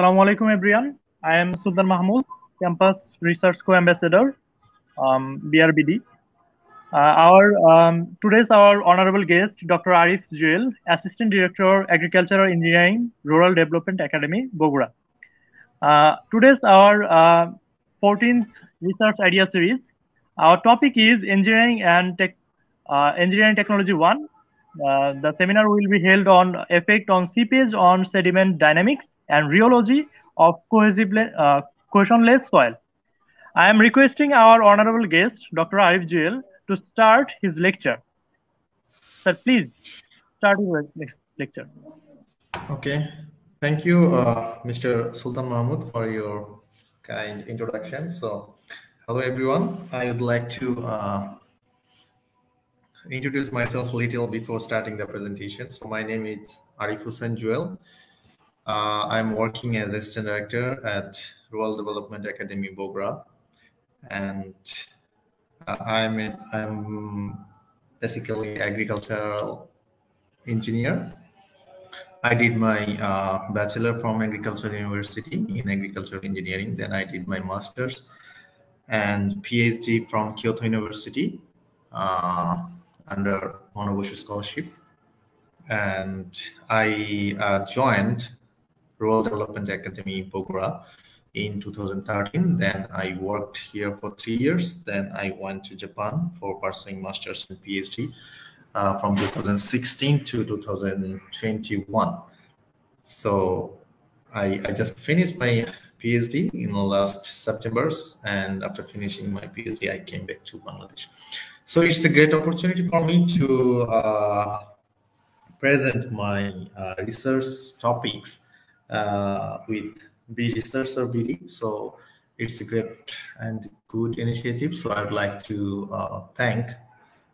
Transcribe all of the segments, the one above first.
Assalamu alaikum everyone. I am Sultan Mahmoud, Campus Research Co-Ambassador, um, BRBD. Uh, our um, today's our honorable guest, Dr. Arif Jewel, Assistant Director, Agricultural Engineering, Rural Development Academy, Bogura. Uh, today's our 14th uh, research idea series. Our topic is engineering and tech, engineering technology one. Uh, the seminar will be held on effect on seepage on sediment dynamics and rheology of cohesive, uh, cohesionless soil. I am requesting our honorable guest, Dr. Arif Jewel, to start his lecture. Sir, please start your lecture. Okay. Thank you, uh, Mr. Sultan Mahmoud, for your kind introduction. So, hello everyone. I would like to uh, introduce myself a little before starting the presentation. So, my name is Arif Hussain. Uh, I'm working as assistant director at Rural Development Academy Bogra, and uh, I'm a, I'm basically agricultural engineer. I did my uh, bachelor from Agricultural University in agricultural engineering. Then I did my master's and PhD from Kyoto University uh, under Monbusho scholarship. And I uh, joined Rural Development Academy Bogura in 2013. Then I worked here for three years. Then I went to Japan for pursuing master's and PhD uh, from 2016 to 2021. So I, I just finished my PhD in last September, and after finishing my PhD, I came back to Bangladesh. So it's a great opportunity for me to uh, present my uh, research topics uh, with Be Researcher BD. So it's a great and good initiative. So I'd like to uh, thank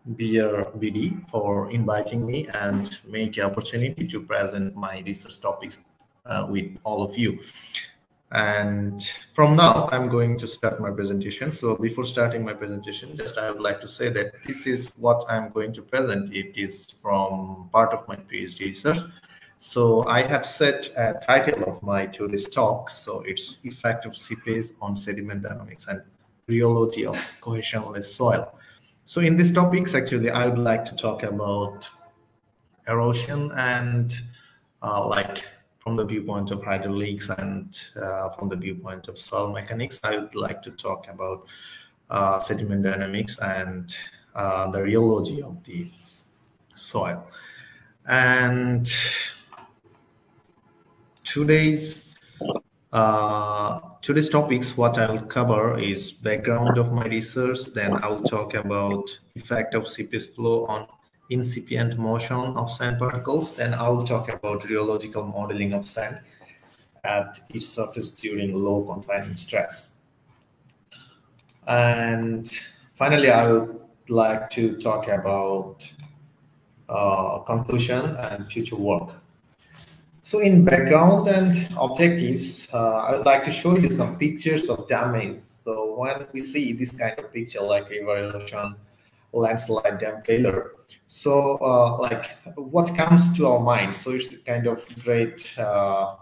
BRBD for inviting me and make an opportunity to present my research topics uh, with all of you. And from now, I'm going to start my presentation. So before starting my presentation, just I would like to say that this is what I'm going to present. It is from part of my PhD research. So I have set a title of my today's talk. So it's effect of seepage on sediment dynamics and rheology of cohesionless soil. So in these topics, actually, I would like to talk about erosion and uh, like from the viewpoint of hydraulics and uh, from the viewpoint of soil mechanics, I would like to talk about uh, sediment dynamics and uh, the rheology of the soil. And today's uh, today's topics what i'll cover is background of my research then i'll talk about effect of seepage flow on incipient motion of sand particles then i'll talk about rheological modeling of sand at its surface during low confining stress and finally i would like to talk about uh, conclusion and future work so in background and objectives, uh, I would like to show you some pictures of damage. So when we see this kind of picture like river erosion, landslide, dam failure, so uh, like what comes to our mind? So it's kind of great uh,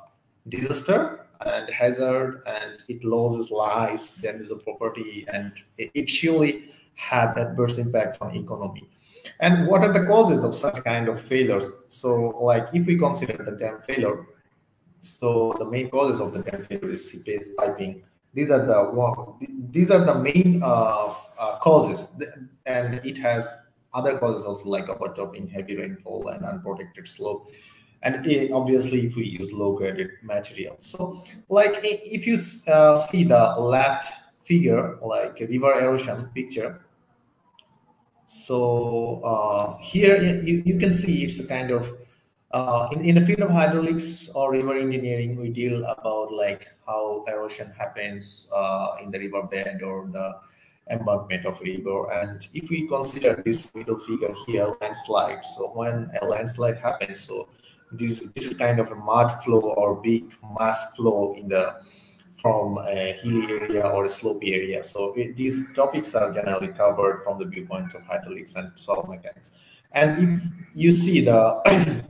disaster and hazard and it loses lives, damages of property, and it surely have adverse impact on economy. And what are the causes of such kind of failures? So, like if we consider the dam failure, so the main causes of the dam failure is seepage piping. These are the one. These are the main uh, uh, causes, and it has other causes also like overtopping, heavy rainfall, and unprotected slope. And it, obviously, if we use low-graded material, so like if you uh, see the left figure, like river erosion picture, so uh, here you, you can see it's a kind of uh, in, in the field of hydraulics or river engineering, we deal about like how erosion happens uh, in the riverbed or the embankment of river. And if we consider this middle figure here, landslide. So when a landslide happens, so this this is kind of a mud flow or big mass flow in the from a hilly area or a slopey area. So it, these topics are generally covered from the viewpoint of hydraulics and soil mechanics. And if you see the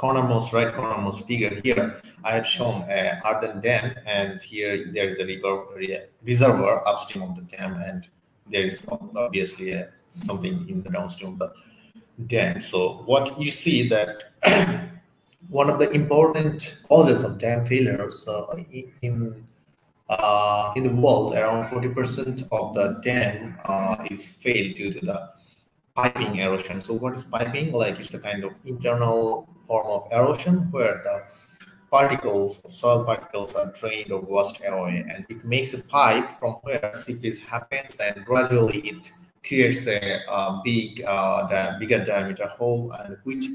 cornermost, right cornermost figure here, I have shown a earthen dam, and here there is a river, reservoir upstream of the dam, and there is obviously a, something in the downstream of the dam. So what you see that one of the important causes of dam failures uh, in uh, in the world, around 40% of the dam uh, is failed due to the piping erosion. So what is piping? Like it's a kind of internal form of erosion where the particles, soil particles are drained or washed away and it makes a pipe from where seepage happens and gradually it creates a, a big, uh, bigger diameter hole and which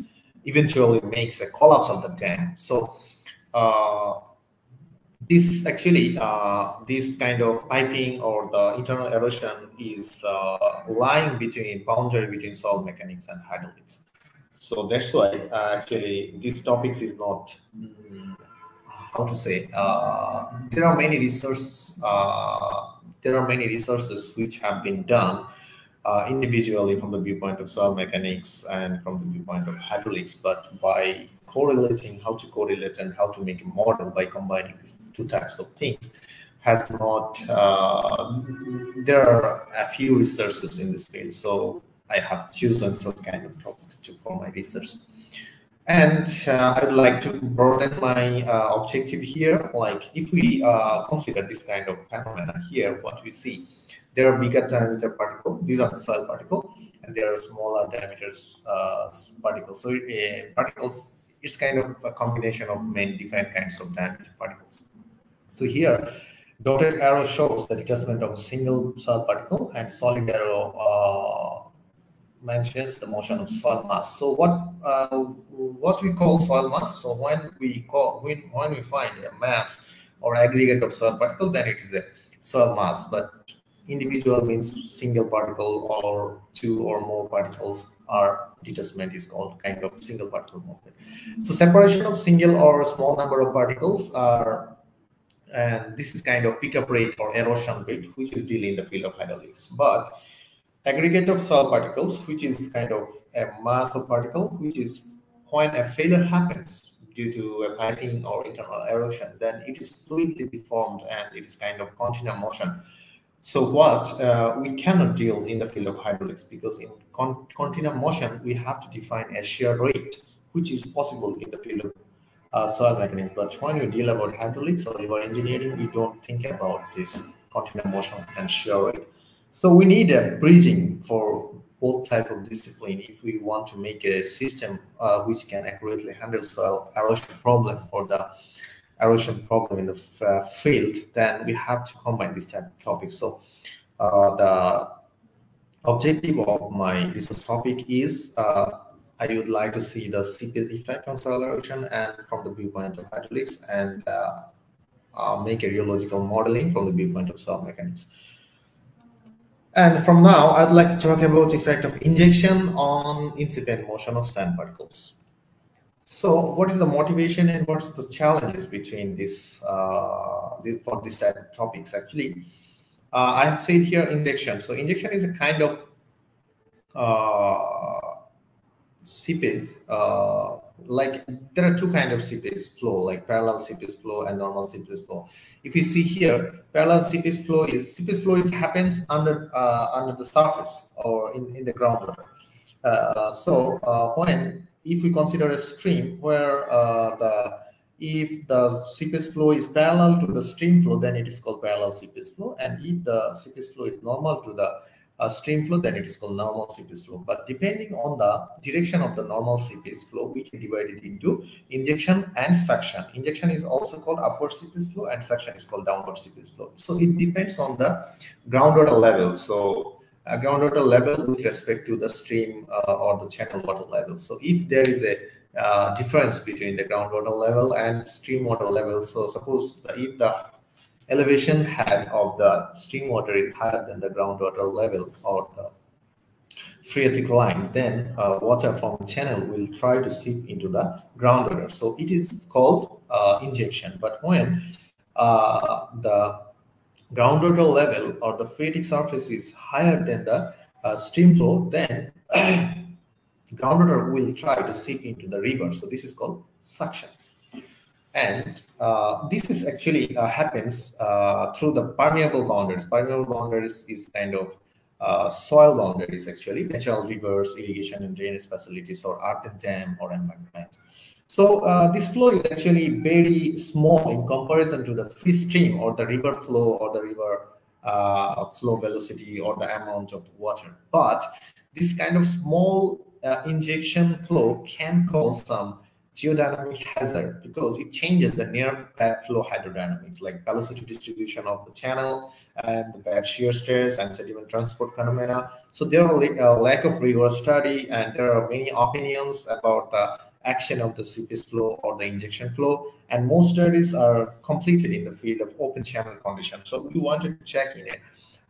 eventually makes a collapse of the dam. So uh, this actually uh, this kind of piping or the internal erosion is uh, lying between boundary between soil mechanics and hydraulics. So that's why uh, actually this topics is not um, how to say uh, there are many resources uh, there are many resources which have been done uh, individually from the viewpoint of soil mechanics and from the viewpoint of hydraulics but by correlating how to correlate and how to make a model by combining these two types of things. Has not uh, there are a few researchers in this field so i have chosen some kind of topics to for my research. And uh, i would like to broaden my uh, objective here like if we uh, consider this kind of phenomena here what we see there are bigger diameter particles these are the soil particle and there are smaller diameters uh, particles. So uh, particles it's kind of a combination of many different kinds of diameter particles so here, dotted arrow shows the detachment of a single soil particle and solid arrow uh, mentions the motion of soil mass. So what uh, what we call soil mass? So when we call when when we find a mass or aggregate of soil particle, then it is a soil mass. But individual means single particle or two or more particles are detachment is called kind of single particle movement. So separation of single or small number of particles are and this is kind of pickup rate or erosion rate, which is really in the field of hydraulics. But aggregate of soil particles, which is kind of a mass of particle, which is when a failure happens due to a piping or internal erosion, then it is fluidly deformed and it is kind of continuous motion. So what uh, we cannot deal in the field of hydraulics because in con continuous motion, we have to define a shear rate, which is possible in the field of uh, soil mechanics. But when you deal about hydraulics or river engineering, you don't think about this continuous motion and shear rate. So we need a bridging for both type of discipline if we want to make a system uh, which can accurately handle soil erosion problem or the erosion problem in the uh, field, then we have to combine this type of topics. So uh, the objective of my research topic is uh, I would like to see the seepage effect on soil erosion and from the viewpoint of hydraulics and uh, uh, make a rheological modeling from the viewpoint of soil mechanics. And from now, I'd like to talk about the effect of injection on incipient motion of sand particles. So what is the motivation and what's the challenges between this uh, for this type of topics? Actually, uh, I have said here injection. So injection is a kind of uh, seepage, uh, like there are two kind of seepage flow, like parallel seepage flow and normal seepage flow. If you see here, parallel seepage flow is seepage flow is happens under uh, under the surface or in, in the groundwater. Uh, so uh, when if we consider a stream where uh, the if the seepage flow is parallel to the stream flow, then it is called parallel seepage flow, and if the seepage flow is normal to the uh, stream flow, then it is called normal seepage flow. But depending on the direction of the normal seepage flow, we can divide it into injection and suction. Injection is also called upward seepage flow and suction is called downward seepage flow. So it depends on the groundwater level. So uh, groundwater level with respect to the stream uh, or the channel water level. So if there is a uh, difference between the groundwater level and stream water level, so suppose if the elevation head of the stream water is higher than the groundwater level or the phreatic line, then uh, water from channel will try to seep into the groundwater. So it is called uh, injection. But when uh, the groundwater level or the phreatic surface is higher than the uh, stream flow, then groundwater will try to seep into the river. So this is called suction. And uh, this is actually uh, happens uh, through the permeable boundaries. Permeable boundaries is kind of uh, soil boundaries actually, natural rivers, irrigation and drainage facilities or earthen dam or embankment. So uh, this flow is actually very small in comparison to the free stream or the river flow or the river uh, flow velocity or the amount of water. But this kind of small injection flow can cause some geodynamic hazard because it changes the near bed flow hydrodynamics like velocity distribution of the channel and the bed shear stress and sediment transport phenomena. So there are a uh, lack of rigorous study and there are many opinions about the action of the seepage flow or the injection flow. And most studies are completed in the field of open channel condition. So we wanted to check in a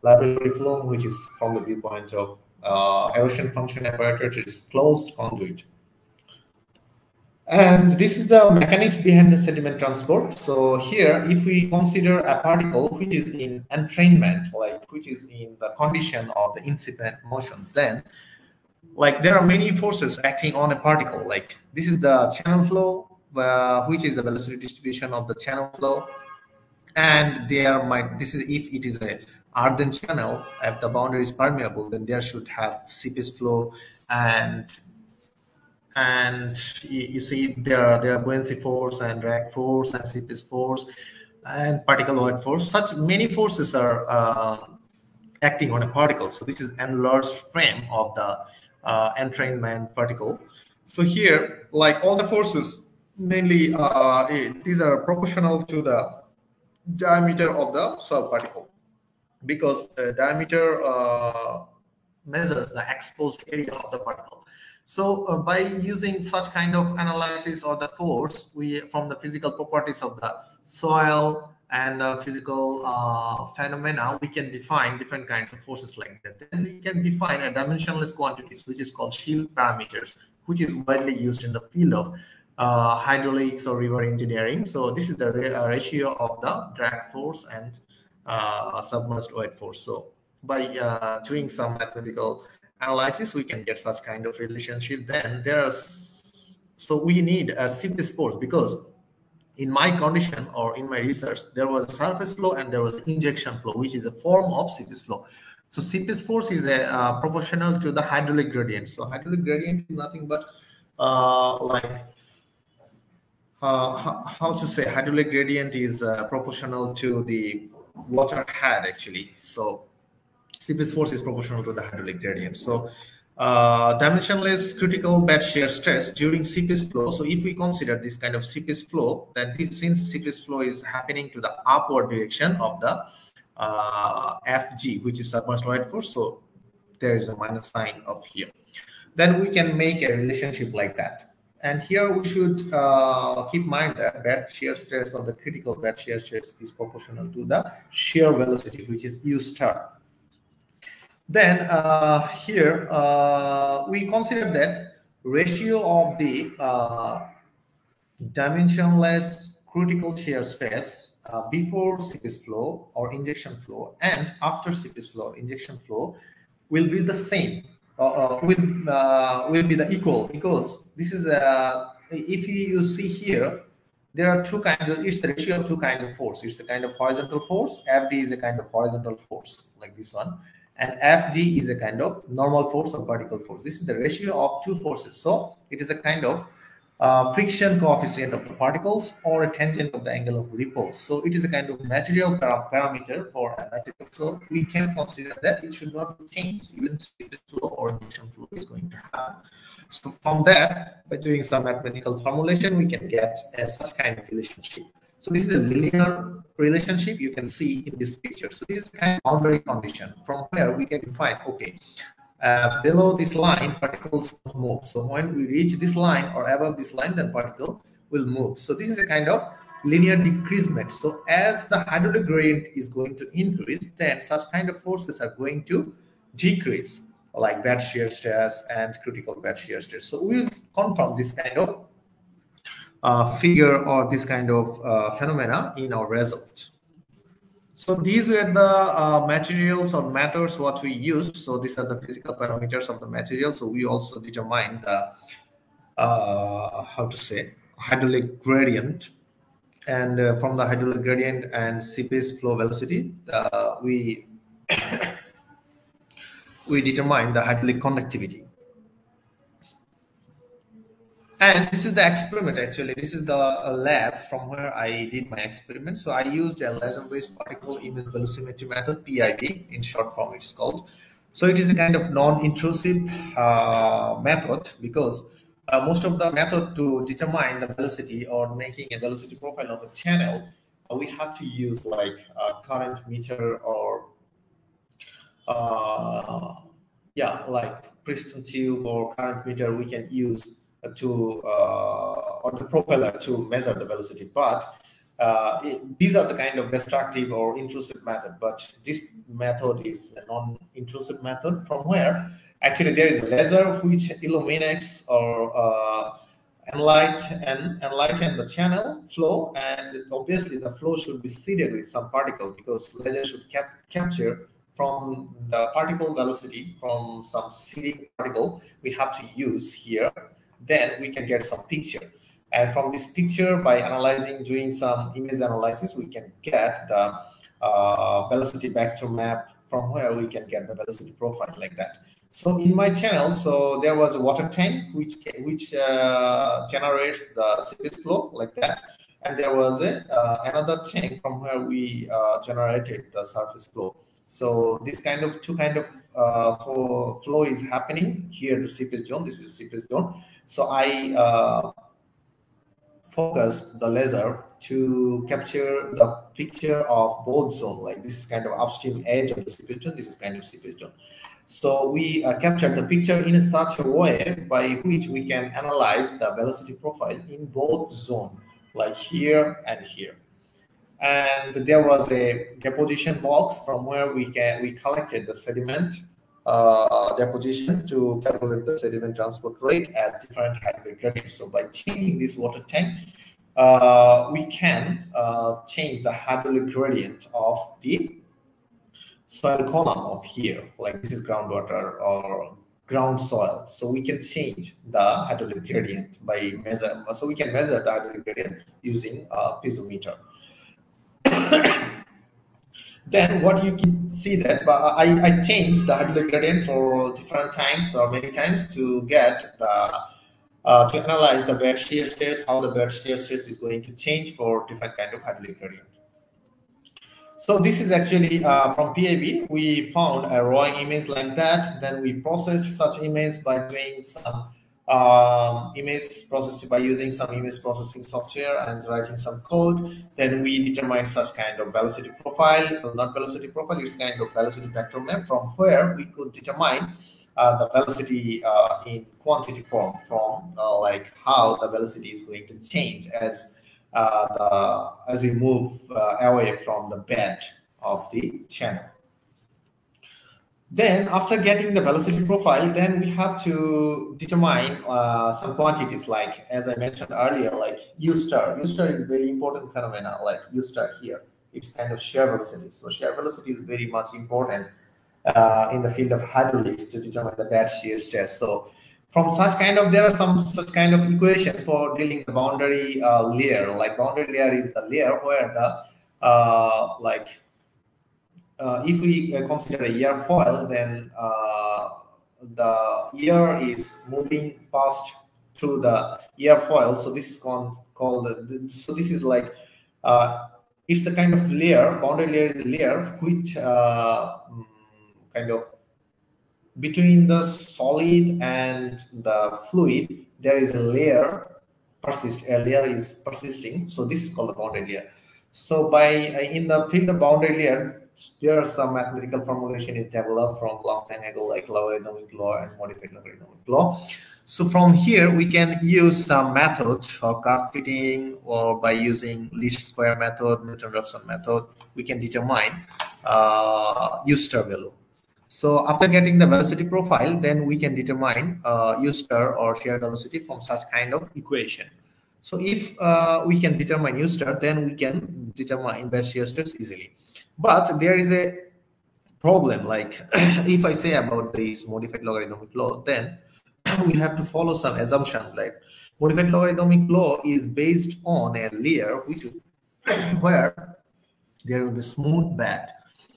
laboratory flow, which is from the viewpoint of uh, erosion function apparatus, is closed conduit. And this is the mechanics behind the sediment transport. So here, if we consider a particle which is in entrainment, like which is in the condition of the incipient motion, then like there are many forces acting on a particle like this is the channel flow uh, which is the velocity distribution of the channel flow and there might this is if it is a earthen channel if the boundary is permeable then there should have seepage flow and and you, see there are there are buoyancy force and drag force and seepage force and particle void force such many forces are uh, acting on a particle so this is enlarged frame of the uh, entrainment particle. So here, like all the forces, mainly uh, these are proportional to the diameter of the soil particle because the diameter uh, measures the exposed area of the particle. So uh, by using such kind of analysis or the force, we from the physical properties of the soil, and uh, physical uh, phenomena, we can define different kinds of forces like that. Then we can define a dimensionless quantities, which is called shield parameters, which is widely used in the field of uh, hydraulics or river engineering. So this is the uh, ratio of the drag force and uh, submerged weight force. So by uh, doing some mathematical analysis, we can get such kind of relationship. Then there's so we need a seepage force because in my condition or in my research, there was surface flow and there was injection flow, which is a form of seepage flow. So seepage force is a, uh, proportional to the hydraulic gradient. So hydraulic gradient is nothing but uh, like uh, how, how, to say hydraulic gradient is uh, proportional to the water head actually. So seepage force is proportional to the hydraulic gradient. So uh, dimensionless critical bed shear stress during seepage flow. So if we consider this kind of seepage flow, that this, since seepage flow is happening to the upward direction of the uh, FG, which is weight force, so there is a minus sign of here. Then we can make a relationship like that. And here we should uh, keep mind that bed shear stress of the critical bed shear stress is proportional to the shear velocity, which is U star. Then uh, here uh, we consider that ratio of the uh, dimensionless critical shear stress uh, before seepage flow or injection flow and after seepage flow injection flow will be the same uh, uh, will will be the equal because this is a if you see here there are two kinds of it's the ratio of two kinds of force. It's a kind of horizontal force fd is a kind of horizontal force like this one and Fg is a kind of normal force or vertical force. This is the ratio of two forces. So it is a kind of uh, friction coefficient of the particles or a tangent of the angle of repose. So it is a kind of material parameter for a material. So we can consider that it should not be changed even if the flow or injection flow is going to happen. So from that, by doing some mathematical formulation, we can get such kind of relationship. So this is a linear relationship you can see in this picture. So this is kind of boundary condition from where we can define, okay, uh, below this line, particles move. So when we reach this line or above this line, then particle will move. So this is a kind of linear decreasement. So as the hydraulic gradient is going to increase, then such kind of forces are going to decrease, like bed shear stress and critical bed shear stress. So we'll confirm this kind of figure or this kind of uh, phenomena in our results. So these were the uh, materials or methods what we used. So these are the physical parameters of the material. So we also determined the, uh, how to say, hydraulic gradient. And uh, from the hydraulic gradient and seepage flow velocity, uh, we we determine the hydraulic conductivity. And this is the experiment actually. This is the lab from where I did my experiment. So I used a laser-based particle image velocimetry method, PIV, in short form it's called. So it is a kind of non-intrusive uh, method because uh, most of the method to determine the velocity or making a velocity profile of a channel, uh, we have to use like current meter or uh, yeah, like pitot tube or current meter we can use to uh, or the propeller to measure the velocity. But uh, it, these are the kind of destructive or intrusive method. But this method is a non-intrusive method from where actually there is a laser which illuminates or uh, enlighten and enlighten the channel flow and obviously the flow should be seeded with some particle because laser should cap capture from the particle velocity from some seeding particle we have to use here then we can get some picture. And from this picture, by analyzing, doing some image analysis, we can get the uh, velocity vector map from where we can get the velocity profile like that. So in my channel, so there was a water tank which which uh, generates the seepage flow like that, and there was a uh, another tank from where we uh, generated the surface flow. So this kind of two kind of uh, flow, flow is happening here. The seepage zone. This is seepage zone, so I uh, focused the laser to capture the picture of both zone. Like this is kind of upstream edge of the seepage zone. This is kind of seepage zone. So we uh, captured the picture in such a way by which we can analyze the velocity profile in both zone, like here and here. And there was a deposition box from where we can we collected the sediment uh, deposition to calculate the sediment transport rate at different hydraulic gradients. So by changing this water tank, uh, we can uh, change the hydraulic gradient of the soil column of here, like this is groundwater or ground soil. So we can change the hydraulic gradient by measure. So we can measure the hydraulic gradient using a piezometer then what you can see that I, I changed the hydraulic gradient for different times or many times to get the uh, to analyze the bed shear stress, how the bed shear stress is going to change for different kind of hydraulic gradient. So this is actually uh, from PIV. We found a raw image like that. Then we processed such image by doing some um, image processed by using some image processing software and writing some code. Then we determine such kind of velocity profile, well, not velocity profile, it's kind of velocity vector map from where we could determine uh, the velocity uh, in quantity form from uh, like how the velocity is going to change as uh, the, as we move uh, away from the bed of the channel. Then after getting the velocity profile, then we have to determine uh, some quantities like, as I mentioned earlier, like U star. U star is very important phenomena like U star here. It's kind of shear velocity. So shear velocity is very much important uh, in the field of hydraulics to determine the bed shear stress. So from such kind of, there are some such kind of equations for dealing the boundary uh, layer. Like boundary layer is the layer where the uh, like if we uh, consider a airfoil, then uh, the air is moving past through the airfoil. So this is called, called so this is like uh, it's the kind of layer, boundary layer is a layer which uh, mm, kind of between the solid and the fluid, there is a layer persist, a layer is persisting. So this is called the boundary layer. So by in the field of boundary layer, there are some mathematical formulation is developed from long time like logarithmic law and modified logarithmic law. So from here, we can use some methods for curve fitting or by using least square method, Newton-Raphson method, we can determine uh, U star value. So after getting the velocity profile, then we can determine uh, U star or shear velocity from such kind of equation. So if uh, we can determine U star, then we can determine bed shear stress easily. But there is a problem. Like if I say about this modified logarithmic law, then we have to follow some assumption. Like modified logarithmic law is based on a layer which where there will be smooth bed.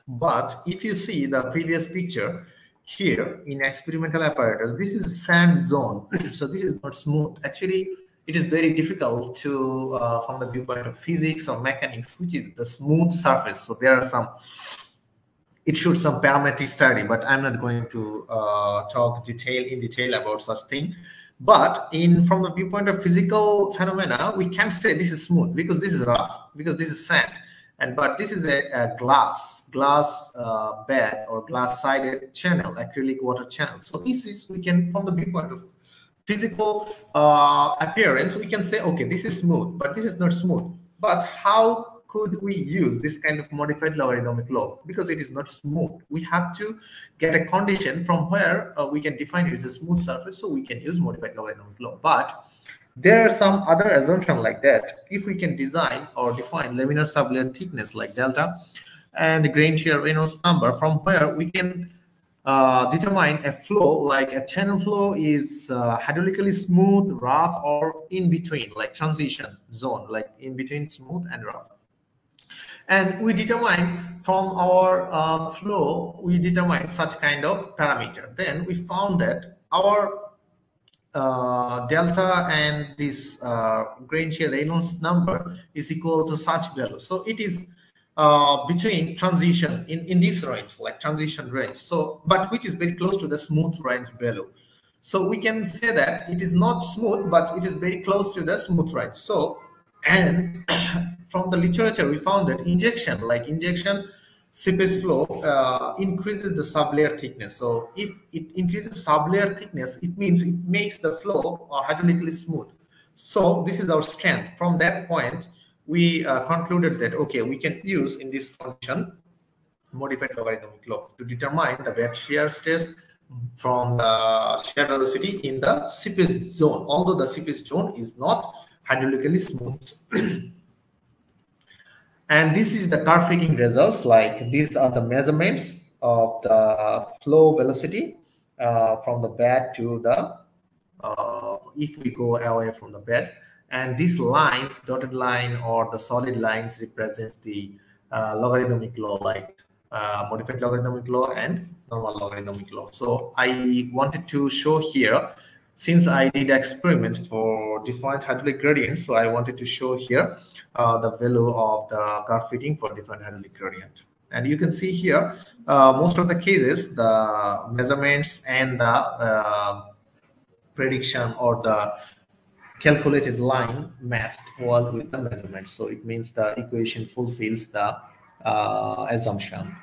But if you see the previous picture, here in experimental apparatus, this is sand zone. so this is not smooth. Actually, it is very difficult to, uh, from the viewpoint of physics or mechanics, which is the smooth surface. So there are some, it should some parametric study, but I'm not going to uh, talk detail in detail about such thing. But in from the viewpoint of physical phenomena, we can't say this is smooth because this is rough, because this is sand and but this is a, a glass glass uh, bed or glass sided channel acrylic water channel so this is we can from the viewpoint of physical uh, appearance we can say okay this is smooth but this is not smooth. But how could we use this kind of modified logarithmic law? Because it is not smooth. We have to get a condition from where uh, we can define it as a smooth surface so we can use modified logarithmic law. But there are some other assumptions like that. If we can design or define laminar sublayer thickness like delta and the grain shear Reynolds number from where we can uh, determine a flow like a channel flow is uh, hydraulically smooth, rough, or in between, like transition zone, like in between smooth and rough. And we determine from our uh, flow, we determine such kind of parameter. Then we found that our uh, delta and this uh, grain shear Reynolds number is equal to such value. So it is uh, between transition in, in this range, like transition range. So, but which is very close to the smooth range below. So we can say that it is not smooth, but it is very close to the smooth range. So, and from the literature, we found that injection, like injection seepage flow uh, increases the sublayer thickness. So if it increases sublayer thickness, it means it makes the flow uh, hydraulically smooth. So this is our strength. From that point, we uh, concluded that, okay, we can use in this function modified logarithmic law to determine the bed shear stress from the shear velocity in the seepage zone, although the seepage zone is not hydraulically smooth. And this is the curve fitting results. Like these are the measurements of the flow velocity uh, from the bed to the, uh, if we go away from the bed. And these lines, dotted line or the solid lines represents the uh, logarithmic law like uh, modified logarithmic law and normal logarithmic law. So I wanted to show here since I did experiment for different hydraulic gradient, so I wanted to show here uh, the value of the curve fitting for different hydraulic gradient. And you can see here, uh, most of the cases, the measurements and the uh, prediction or the calculated line matched well with the measurement. So it means the equation fulfills the uh, assumption.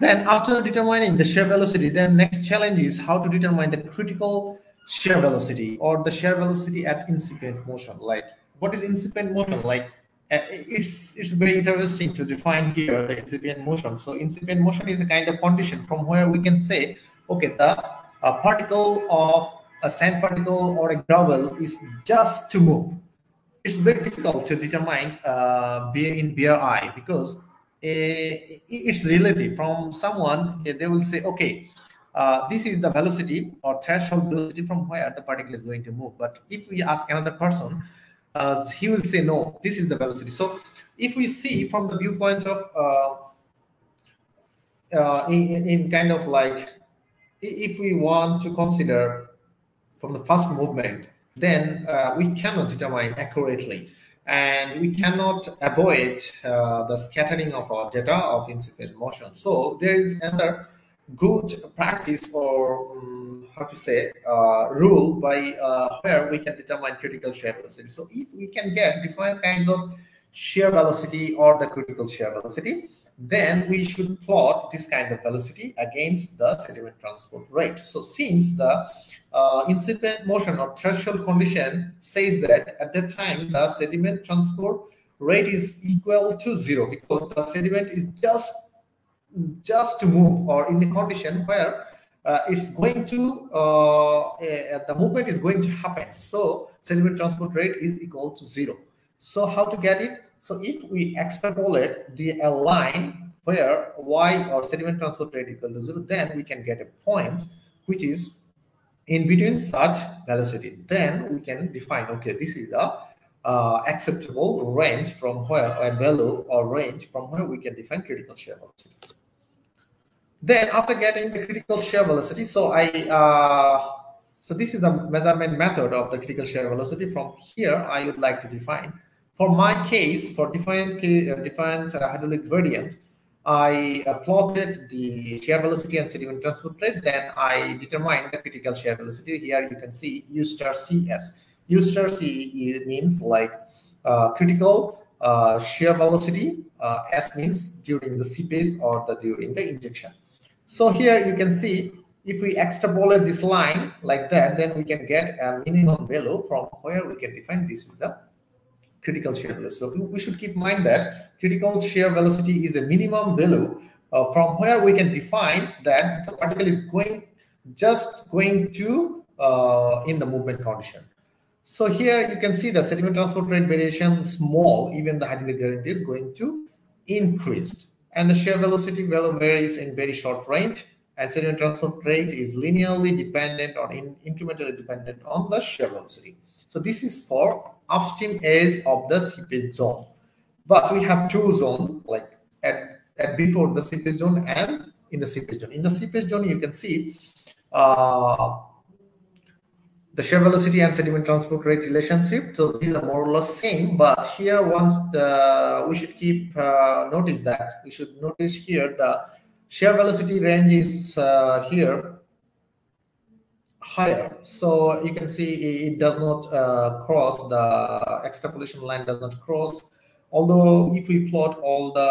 Then after determining the shear velocity, then next challenge is how to determine the critical shear velocity or the shear velocity at incipient motion. Like what is incipient motion? Like uh, it's it's very interesting to define here the incipient motion. So incipient motion is a kind of condition from where we can say, okay, the a particle of a sand particle or a gravel is just to move. It's very difficult to determine uh, in BRI because Eh, it's relative. From someone eh, they will say okay uh, this is the velocity or threshold velocity from where the particle is going to move. But if we ask another person uh, he will say no this is the velocity. So if we see from the viewpoint of uh, uh in, in kind of like if we want to consider from the first movement then uh, we cannot determine accurately and we cannot avoid uh, the scattering of our data of incipient motion. So there is another good practice or um, how to say uh, rule by uh, where we can determine critical shear velocity. So if we can get different kinds of shear velocity or the critical shear velocity, then we should plot this kind of velocity against the sediment transport rate. So since the uh, incipient motion or threshold condition says that at that time the sediment transport rate is equal to zero because the sediment is just just to move or in a condition where uh, it's going to uh, uh, the movement is going to happen. So sediment transport rate is equal to zero. So how to get it? So if we extrapolate the a line where y or sediment transport rate equal to zero, then we can get a point which is in between such velocity. Then we can define, okay, this is a uh, acceptable range from where a value or range from where we can define critical shear velocity. Then after getting the critical shear velocity, so I uh, so this is the measurement method of the critical shear velocity. From here, I would like to define for my case for different uh, different uh, hydraulic gradients. I plotted the shear velocity and sediment transport rate. Then I determined the critical shear velocity. Here you can see U star CS. U star C means like uh, critical uh, shear velocity. Uh, S means during the seepage or the during the injection. So here you can see if we extrapolate this line like that, then we can get a minimum value from where we can define this is the critical shear velocity. So we should keep in mind that critical shear velocity is a minimum value uh, from where we can define that the particle is going just going to uh, in the movement condition. So here you can see the sediment transport rate variation small, even the hydraulic gradient is going to increase. And the shear velocity value varies in very short range and sediment transport rate is linearly dependent or in, incrementally dependent on the shear velocity. So this is for upstream edge of the seepage zone. But we have two zones like at, at before the seepage zone and in the seepage zone. In the seepage zone, you can see uh, the shear velocity and sediment transport rate relationship. So these are more or less same, but here one uh, we should keep uh, notice that we should notice here the shear velocity range is uh, here higher. So you can see it does not uh, cross the extrapolation line does not cross. Although if we plot all the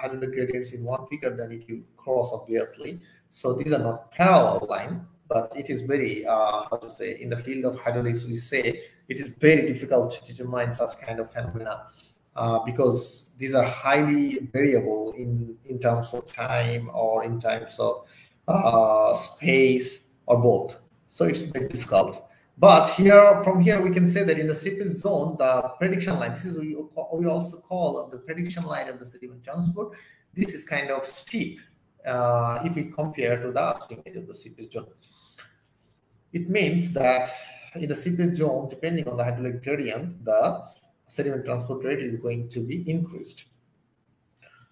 hydraulic gradients in one figure, then it will cross obviously. So these are not parallel line, but it is very, uh, how to say, in the field of hydraulics, we say it is very difficult to determine such kind of phenomena uh, because these are highly variable in, in terms of time or in terms of uh, space or both. So it's very difficult. But here, from here, we can say that in the seepage zone, the prediction line, this is we, we also call the prediction line of the sediment transport. This is kind of steep uh, if we compare to the upstream of the seepage zone. It means that in the seepage zone, depending on the hydraulic gradient, the sediment transport rate is going to be increased.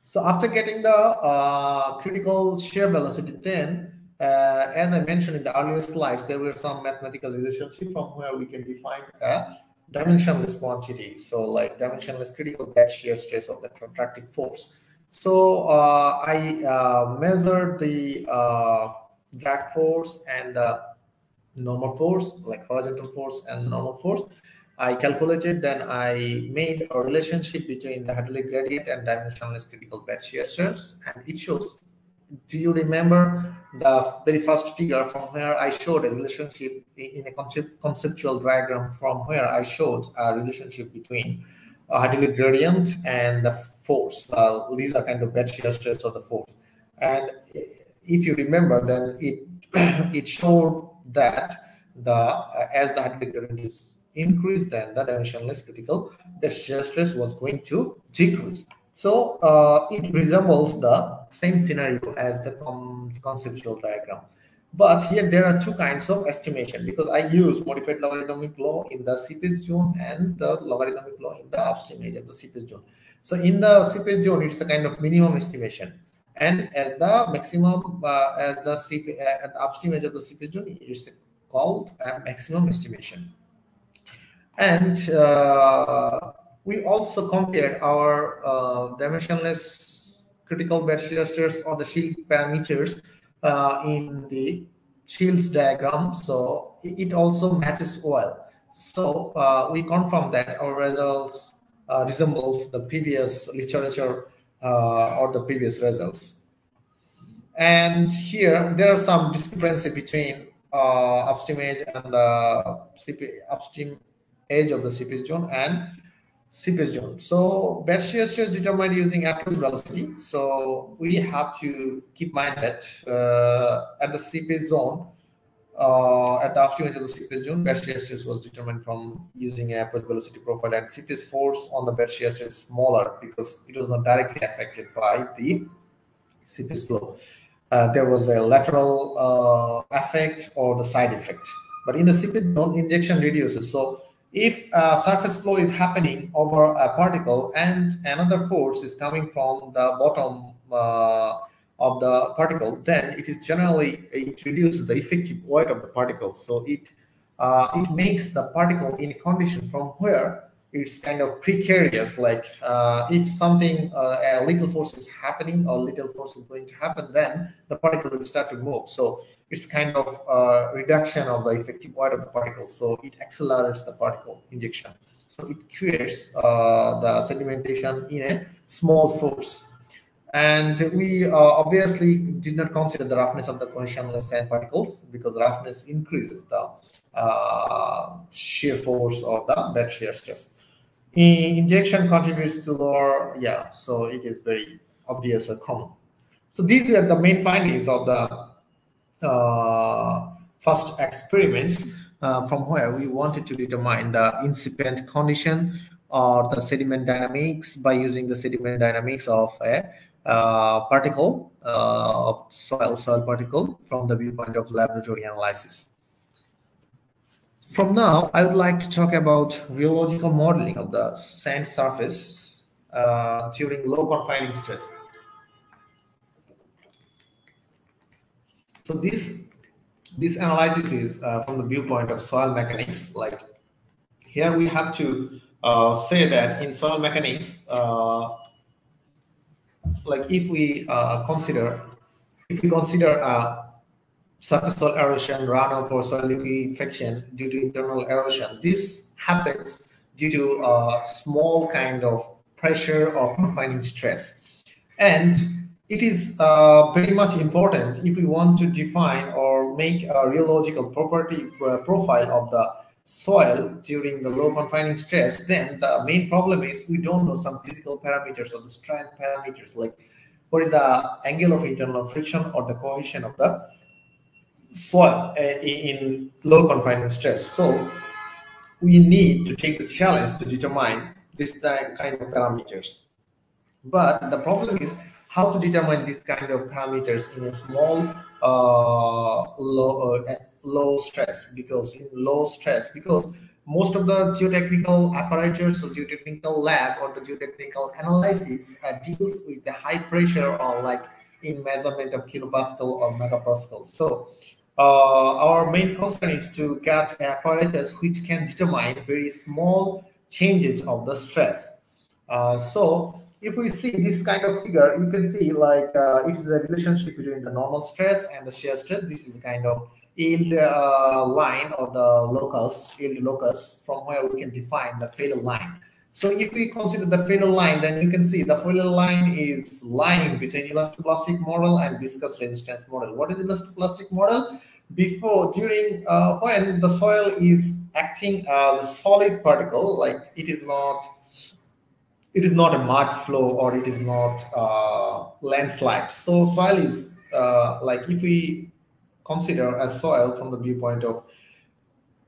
So after getting the uh, critical shear velocity, then uh, as I mentioned in the earlier slides, there were some mathematical relationship from where we can define a dimensionless quantity. So like dimensionless critical bed shear stress of the contracting force. So uh, I uh, measured the uh, drag force and the normal force, like horizontal force and normal force. I calculated, then I made a relationship between the hydraulic gradient and dimensionless critical bed shear stress, and it shows do you remember the very first figure from where I showed a relationship in a concept, conceptual diagram from where I showed a relationship between a hydraulic gradient and the force. Uh, these are kind of bed shear stress of the force. And if you remember, then it it showed that the uh, as the hydraulic gradient is increased, then the dimensionless critical bed shear stress was going to decrease. So uh, it resembles the same scenario as the conceptual diagram. But here there are two kinds of estimation because I use modified logarithmic law in the seepage zone and the logarithmic law in the upstream edge of the seepage zone. So in the seepage zone, it's the kind of minimum estimation. And as the maximum, uh, as the, CP, uh, at the upstream edge of the seepage zone, it's called a maximum estimation. And uh, we also compared our uh, dimensionless critical bed shear stress or the shield parameters uh, in the shields diagram. So it also matches well. So uh, we confirm that our results uh, resembles the previous literature uh, or the previous results. And here there are some discrepancy between uh, upstream edge and the CP, upstream edge of the seepage zone and seepage zone. So bed shear stress determined using absolute velocity. So we have to keep mind that uh, at the seepage zone, uh, at the afternoon of the seepage zone, bed shear stress was determined from using a approach velocity profile and seepage force on the bed shear stress is smaller because it was not directly affected by the seepage flow. Uh, there was a lateral uh, effect or the side effect. But in the seepage zone, injection reduces. So if uh, surface flow is happening over a particle and another force is coming from the bottom uh, of the particle, then it is generally it reduces the effective weight of the particle. So it uh, it makes the particle in a condition from where it's kind of precarious. Like uh, if something uh, a little force is happening or little force is going to happen, then the particle will start to move. So it's kind of a reduction of the effective weight of the particle. So it accelerates the particle injection. So it creates uh, the sedimentation in a small force. And we uh, obviously did not consider the roughness of the cohesionless sand particles because roughness increases the uh, shear force or the bed shear stress. In injection contributes to lower, yeah, so it is very obvious and common. So these were the main findings of the first experiments uh, from where we wanted to determine the incipient condition or the sediment dynamics by using the sediment dynamics of a uh, particle uh, of soil soil particle from the viewpoint of laboratory analysis. From now, I would like to talk about rheological modeling of the sand surface uh, during low confining stress. So this this analysis is uh, from the viewpoint of soil mechanics. Like here, we have to uh, say that in soil mechanics, uh, like if we uh, consider if we consider uh, surface soil erosion, runoff, or soil liquefaction due to internal erosion, this happens due to a small kind of pressure or confining stress, and it is uh, very much important if we want to define or make a rheological property uh, profile of the soil during the low confining stress, then the main problem is we don't know some physical parameters or the strength parameters, like what is the angle of internal friction or the cohesion of the soil uh, in low confining stress. So we need to take the challenge to determine this kind of parameters. But the problem is how to determine this kind of parameters in a small uh, low, uh, low stress because in low stress because most of the geotechnical apparatus or geotechnical lab or the geotechnical analysis uh, deals with the high pressure or like in measurement of kilopascal or megapascal. So uh, our main concern is to get apparatus which can determine very small changes of the stress. Uh, so if we see this kind of figure, you can see like uh, it is a relationship between the normal stress and the shear stress. This is a kind of yield uh, line or the locus, yield locus from where we can define the failure line. So if we consider the failure line, then you can see the failure line is lying between elastoplastic model and viscous resistance model. What is elastoplastic model? Before, during, uh, when the soil is acting as a solid particle, like it is not, it is not a mud flow or it is not uh, landslide. So soil is uh, like if we consider a soil from the viewpoint of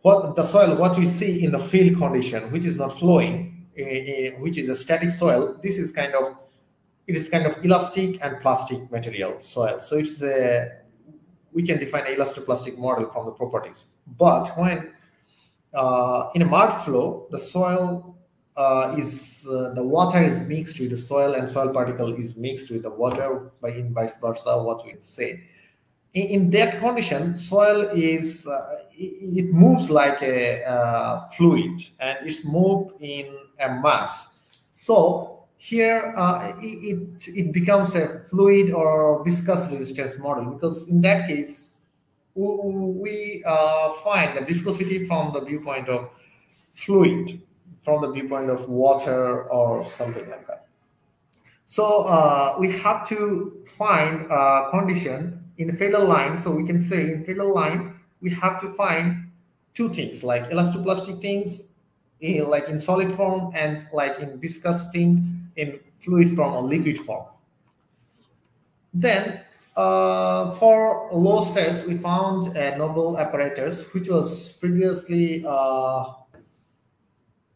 what the soil, what we see in the field condition, which is not flowing, which is a static soil. This is kind of it is kind of elastic and plastic material soil. So it's a we can define an elastoplastic model from the properties. But when uh, in a mud flow, the soil uh, is uh, the water is mixed with the soil and soil particle is mixed with the water by in vice versa what we say in, in that condition, soil is uh, it, moves like a uh, fluid and it's moved in a mass. So here uh, it, it becomes a fluid or viscous resistance model because in that case we uh, find the viscosity from the viewpoint of fluid from the viewpoint of water or something like that. So uh, we have to find a condition in the failure line, so we can say in failure line, we have to find two things like elastoplastic things, in, like in solid form and like in viscous thing in fluid form or liquid form. Then uh, for low stress, we found a novel apparatus which was previously uh,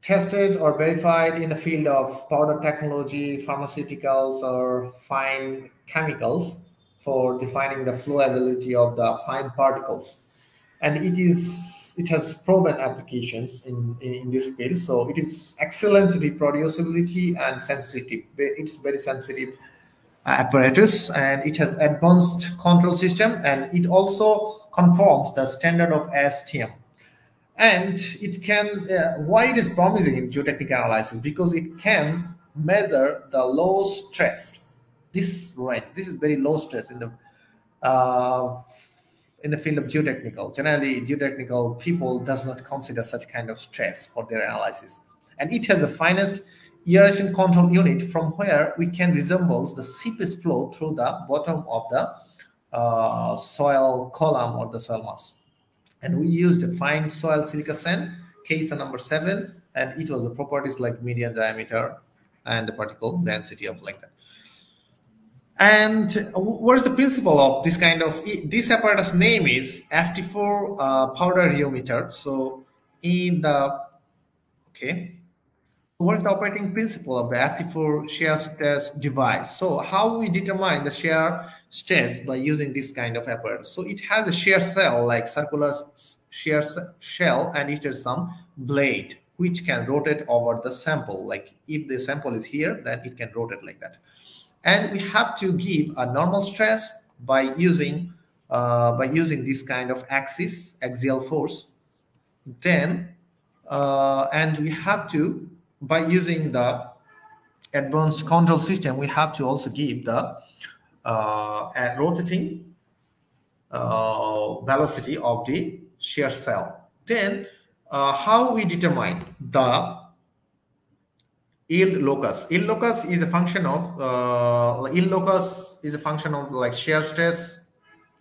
tested or verified in the field of powder technology, pharmaceuticals, or fine chemicals for defining the flowability of the fine particles. And it is it has proven applications in, in, in this field. So it is excellent reproducibility and sensitive. It's very sensitive uh, apparatus and it has advanced control system and it also conforms the standard of ASTM and it can uh, why it is promising in geotechnical analysis? Because it can measure the low stress. This right this is very low stress in the uh, in the field of geotechnical. Generally geotechnical people does not consider such kind of stress for their analysis. And it has the finest aeration control unit from where we can resemble the seepage flow through the bottom of the uh, soil column or the soil mass and we used a fine soil silica sand, case number seven, and it was the properties like median diameter and the particle density of like that. And what is the principle of this kind of, this apparatus name is FT4 uh, powder rheometer. So in the, okay, what is the operating principle of the FT4 shear stress device? So how we determine the shear stress by using this kind of apparatus? So it has a shear cell like circular shear cell and it has some blade which can rotate over the sample. Like if the sample is here, then it can rotate like that. And we have to give a normal stress by using uh, by using this kind of axis axial force. Then uh, and we have to by using the advanced control system, we have to also give the uh, rotating uh, velocity of the shear cell. Then uh, how we determine the yield locus. Yield locus is a function of uh, yield locus is a function of like shear stress.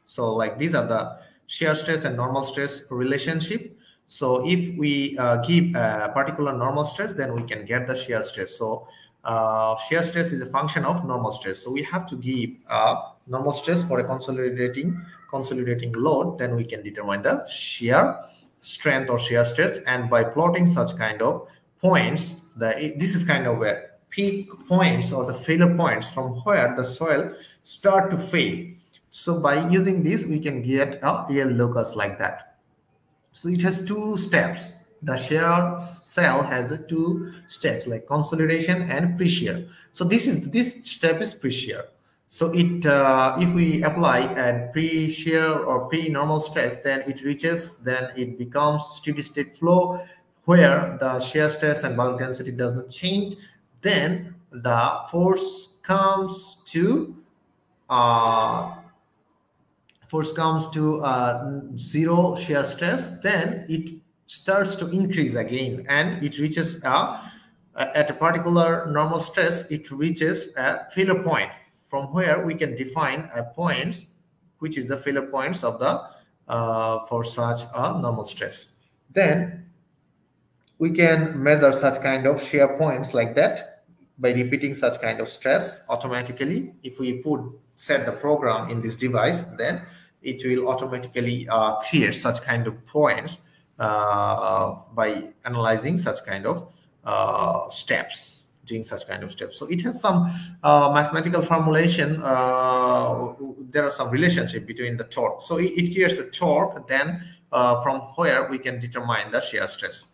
So like these are the shear stress and normal stress relationship. So if we uh, give a particular normal stress, then we can get the shear stress. So uh, shear stress is a function of normal stress. So we have to give a normal stress for a consolidating consolidating load, then we can determine the shear strength or shear stress. And by plotting such kind of points, the, this is kind of a peak points or the failure points from where the soil start to fail. So by using this, we can get a yield locus like that. So it has two steps. The shear cell has two steps like consolidation and pre-shear. So this is this step is pre-shear. So it uh, if we apply a pre-shear or pre-normal stress, then it reaches, then it becomes steady state flow where the shear stress and bulk density does not change. Then the force comes to uh, force comes to uh, zero shear stress, then it starts to increase again and it reaches a, at a particular normal stress, it reaches a failure point from where we can define a points, which is the failure points of the uh, for such a normal stress. Then we can measure such kind of shear points like that by repeating such kind of stress automatically. If we put set the program in this device, then it will automatically uh, create such kind of points uh, by analyzing such kind of uh, steps doing such kind of steps. So it has some uh, mathematical formulation uh, there are some relationship between the torque. So it, it creates a torque then uh, from where we can determine the shear stress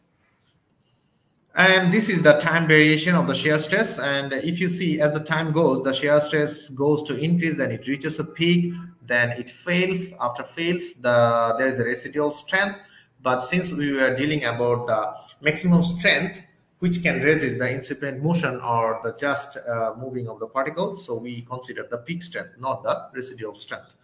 and this is the time variation of the shear stress. And if you see as the time goes the shear stress goes to increase then it reaches a peak then it fails. After fails the there is a residual strength. But since we were dealing about the maximum strength which can resist the incipient motion or the just uh, moving of the particle so we consider the peak strength not the residual strength.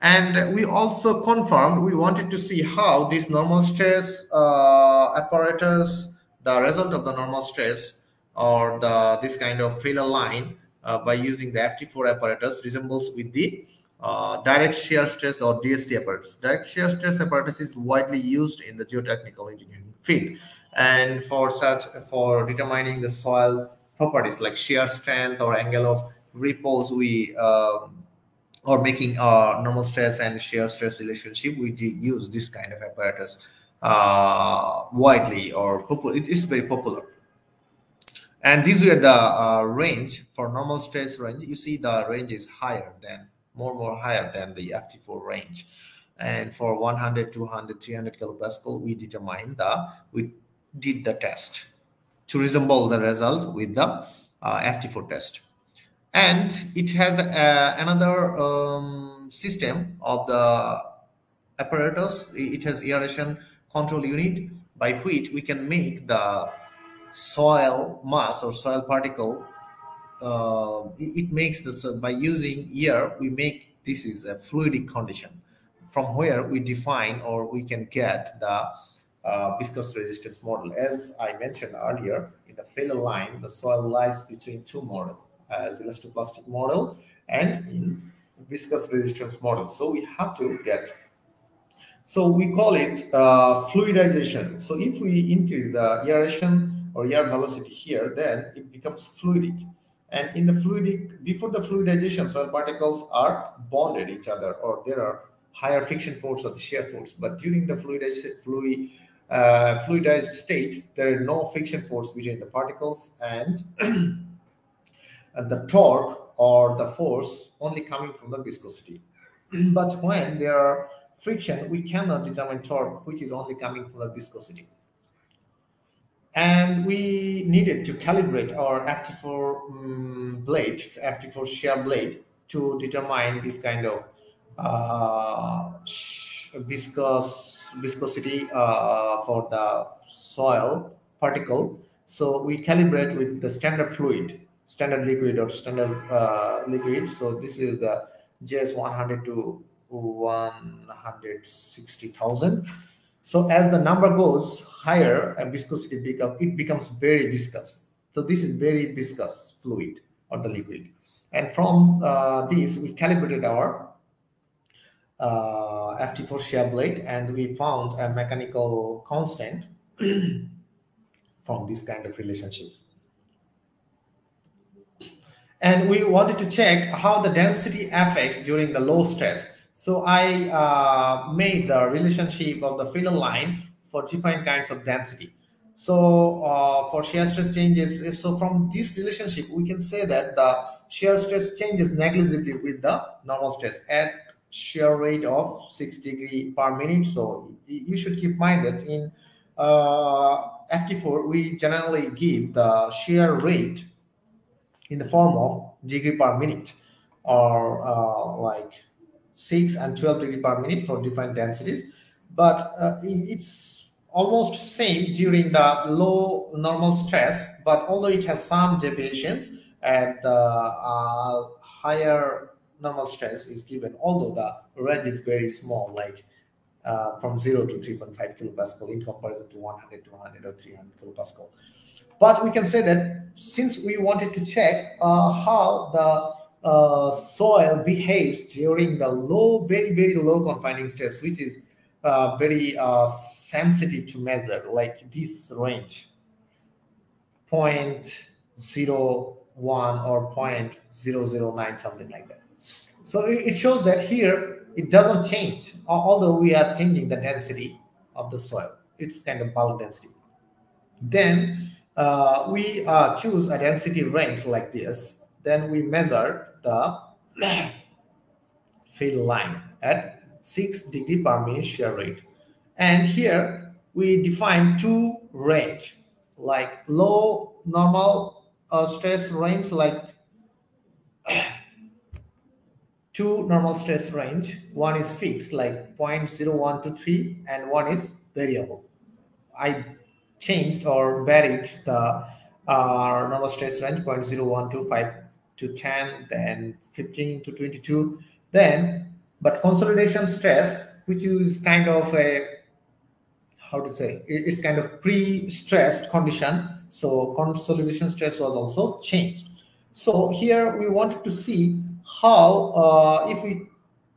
And we also confirmed we wanted to see how this normal stress uh, apparatus the result of the normal stress or the this kind of failure line uh, by using the ft4 apparatus resembles with the uh, direct shear stress or DST apparatus. Direct shear stress apparatus is widely used in the geotechnical engineering field. And for such, for determining the soil properties like shear strength or angle of repose, we um, or making a normal stress and shear stress relationship, we use this kind of apparatus uh, widely or popular. It is very popular. And these were the uh, range for normal stress range. You see the range is higher than more more higher than the FT4 range. And for 100, 200, 300 kilopascal, we determined the we did the test to resemble the result with the uh, FT4 test. And it has uh, another um, system of the apparatus. It has aeration control unit by which we can make the soil mass or soil particle uh, it, makes this uh, by using air we make this is a fluidic condition. From where we define or we can get the uh, viscous resistance model. As i mentioned earlier in the failure line the soil lies between two models as elastoplastic model and in viscous resistance model. So we have to get so we call it uh, fluidization so if we increase the aeration or air velocity here, then it becomes fluidic. And in the fluidic, before the fluidization, soil particles are bonded each other, or there are higher friction force or the shear force. But during the fluidized, fluid, uh, fluidized state, there is no friction force between the particles and, and the torque or the force only coming from the viscosity. but when there are friction, we cannot determine torque, which is only coming from the viscosity and we needed to calibrate our FT4 um, mm, blade, FT4 shear blade, to determine this kind of uh, viscous viscosity uh, for the soil particle. So we calibrate with the standard fluid, standard liquid or standard uh, liquid. So this is the JS 100 to 160,000. So as the number goes higher, and viscosity become it becomes very viscous. So this is very viscous fluid or the liquid. And from uh, this, we calibrated our uh, FT4 shear blade and we found a mechanical constant from this kind of relationship. And we wanted to check how the density affects during the low stress. So I uh, made the relationship of the failure line for different kinds of density. So uh, for shear stress changes, so from this relationship, we can say that the shear stress changes negligibly with the normal stress at shear rate of 6 degree per minute. So you should keep mind that in uh, FT4, we generally give the shear rate in the form of degree per minute or uh, like 6 and 12 degree per minute for different densities. But uh, it's almost same during the low normal stress but although it has some deviations at the uh, higher normal stress is given although the range is very small like uh, from 0 to 3.5 kilopascal in comparison to 100 200 or 300 kilopascal. But we can say that since we wanted to check uh, how the uh, soil behaves during the low, very, very low confining stress, which is uh, very uh, sensitive to measure, like this range, 0.01 or 0.009, something like that. So it shows that here it doesn't change, although we are changing the density of the soil. It's kind of bulk density. Then uh, we uh, choose a density range like this then we measure the fill line at 6 degree per minute shear rate. And here we define two range, like low normal uh, stress range, like two normal stress range. One is fixed, like 0.01 to 3, and one is variable. I changed or varied the uh, normal stress range 0.01 to 5 to 10, then 15 to 22. Then, but consolidation stress, which is kind of a, how to say, it's kind of pre-stressed condition. So consolidation stress was also changed. So here we wanted to see how, uh, if we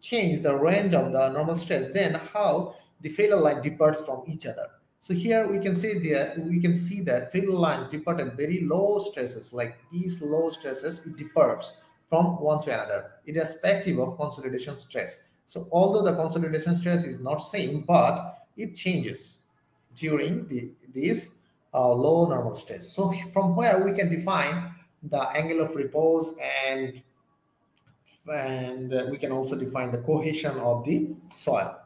change the range of the normal stress, then how the failure line differs from each other. So here we can see that we can see that failure lines depart at very low stresses, like these low stresses, it departs from one to another, irrespective of consolidation stress. So although the consolidation stress is not same, but it changes during the, this uh, low normal stress. So from where we can define the angle of repose and and we can also define the cohesion of the soil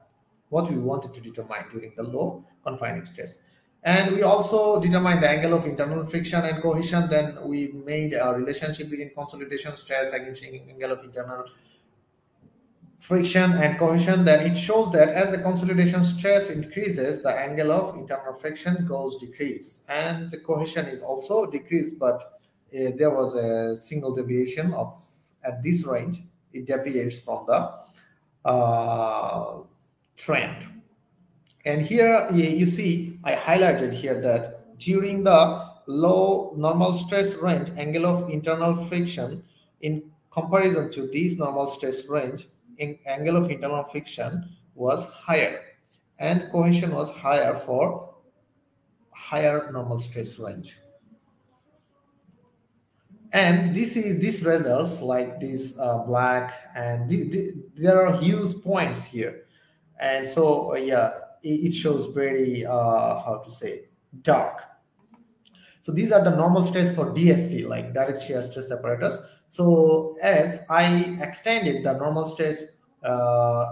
what we wanted to determine during the low confining stress and we also determine the angle of internal friction and cohesion. Then we made a relationship between consolidation stress against angle of internal friction and cohesion. Then it shows that as the consolidation stress increases the angle of internal friction goes decrease. And the cohesion is also decreased but uh, there was a single deviation of at this range. It deviates from the uh, trend and here you see i highlighted here that during the low normal stress range angle of internal friction in comparison to this normal stress range angle of internal friction was higher. And cohesion was higher for higher normal stress range. And this is this results like this uh, black and the, the, there are huge points here. And so uh, yeah it, shows very uh, how to say dark so these are the normal stress for dst like direct shear stress apparatus so as I extended the normal stress, uh,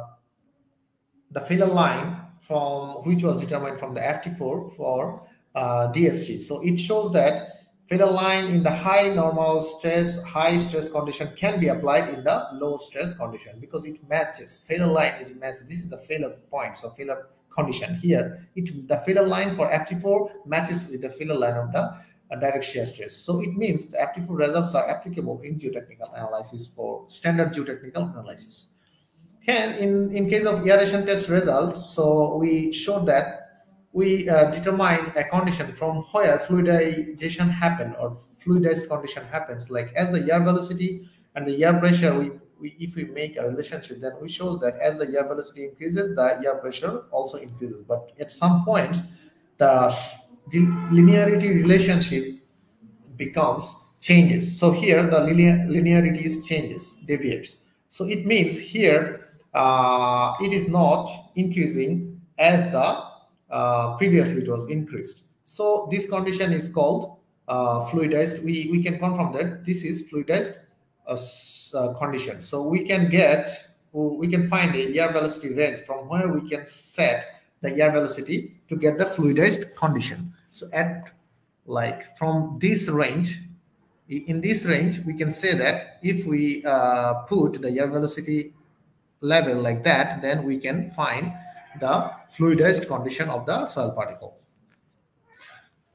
the failure line from which was determined from the FT4 for uh, DST. So it shows that failure line in the high normal stress, high stress condition can be applied in the low stress condition because it matches. Failure line is matched. This is the failure point. So failure condition here. It the failure line for FT4 matches with the failure line of the a direct shear stress. So it means the FT4 results are applicable in geotechnical analysis for standard geotechnical analysis. And in, in case of aeration test results, so we showed that we uh, determine a condition from where fluidization happen or fluidized condition happens, like as the air velocity and the air pressure, we, we if we make a relationship, then we show that as the air velocity increases, the air pressure also increases. But at some points, the linearity relationship becomes changes. So here the linear linearity is changes, deviates. So it means here uh, it is not increasing as the uh, previously it was increased. So this condition is called uh, fluidized. We, we can confirm that this is fluidized uh, condition. So we can get, we can find a air velocity range from where we can set the air velocity to get the fluidized condition. So at like from this range, in this range, we can say that if we uh, put the air velocity level like that, then we can find the fluidized condition of the soil particle.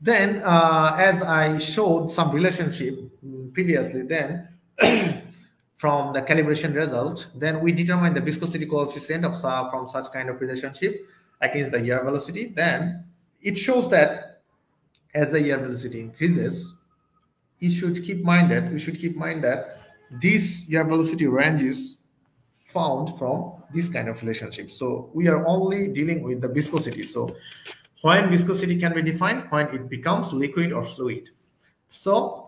Then, uh, as I showed some relationship mm, previously, then from the calibration result, then we determine the viscosity coefficient of from such kind of relationship against the air velocity. Then it shows that as the air velocity increases, you should keep mind that you should keep mind that this air velocity range is found from this kind of relationship. So we are only dealing with the viscosity. So when viscosity can be defined, when it becomes liquid or fluid. So